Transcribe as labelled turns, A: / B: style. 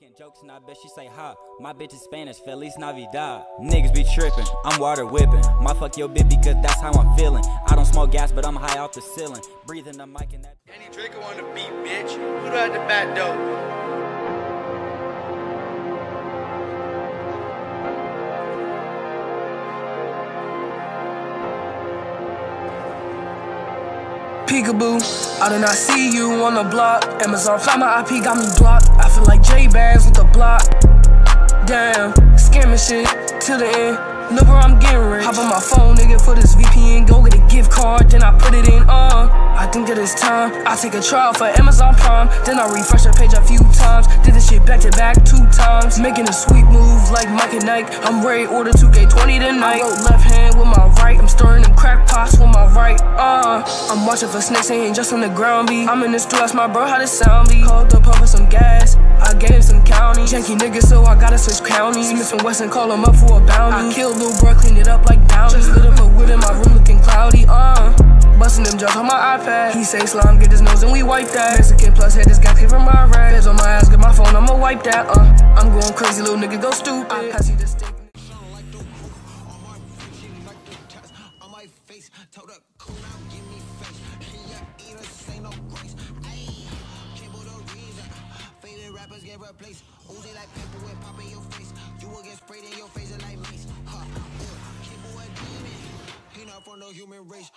A: Making jokes and I bet she say ha. My bitch is Spanish, Feliz Navidad. Niggas be tripping, I'm water whipping. My fuck your bitch because that's how I'm feeling. I don't smoke gas, but I'm high off the ceiling. Breathing the mic and that.
B: Danny Draco on the beat, bitch. Who do I at the back door?
C: Peekaboo, I did not see you on the block. Amazon fly my IP got me blocked. I feel like J Bags with the block. Damn, scamming shit till the end. Look where I'm getting rich. Hop on my phone, nigga, for this VPN. Go get a gift card, then I put it in. Uh, I think that it's time. I take a trial for Amazon Prime. Then I refresh the page a few times. Did this shit back to back two times. Making a sweet move like Mike and Nike. I'm ready order 2K20 tonight. I wrote left hand with my right. I'm stirring them crack pots with I'm watching for snakes, ain't just on the ground beat. I'm in the store, ask my bro how the sound be. Called up over some gas. I gave him some county. Janky nigga, so I gotta switch counties. Smith and Wesson call him up for a bounty. I killed Lil Bro, cleaned it up like Downy. Just lit up a wood in my room looking cloudy. Uh, busting them jokes on my iPad. He say slime, get his nose and we wipe that. Mexican plus head, this guy came from my rag. Feds on my ass, get my phone, I'ma wipe that. Uh, I'm going crazy, little nigga, go stupid. I pass you the stick.
D: cool Get replaced. Uzi like pepper with pop in your face. You will get sprayed in your face and like mace. Huh, uh, cable a demon. He not from the human race.